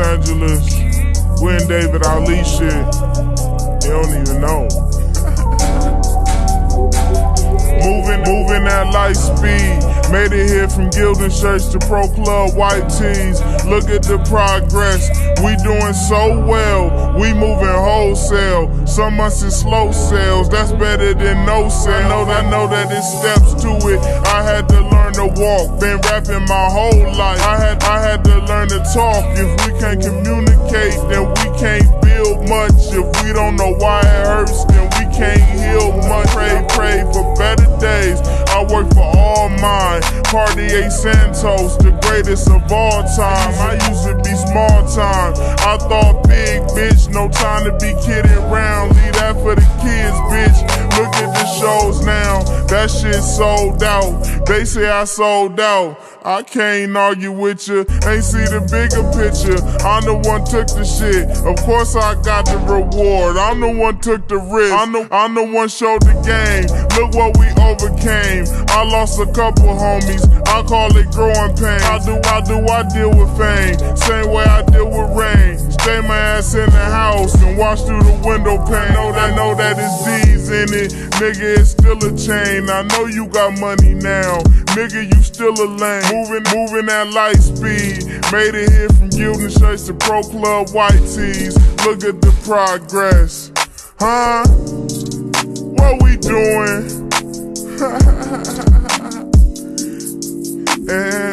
Angeles. We in David Ali shit. They don't even know. moving, moving at light speed. Made it here from Gildan shirts to Pro Club white tees. Look at the progress. We doing so well. We wholesale. Some months in slow sales. That's better than no sale. I know that, know that it steps to it. I had to learn to walk. Been rapping my whole life. I had, I had to learn to talk. If we can't communicate, then we can't I work for all mine. Cartier Santos, the greatest of all time. I used to be small time. I thought big, bitch. No time to be kidding around. Leave that for the kids, That shit sold out. They say I sold out. I can't argue with you. Ain't see the bigger picture. I'm the one took the shit. Of course I got the reward. I'm the one took the risk. I'm the, I'm the one showed the game. Look what we overcame. I lost a couple homies. I call it growing pain. I do I do I deal with fame? Same way I deal with rain. Stay my ass in the house and watch through the window pane. I Know that know that it's In it. Nigga, it's still a chain. I know you got money now. Nigga, you still a lame. Moving, moving at light speed. Made it here from Gildan shirts to Pro Club white tees. Look at the progress. Huh? What we doing? and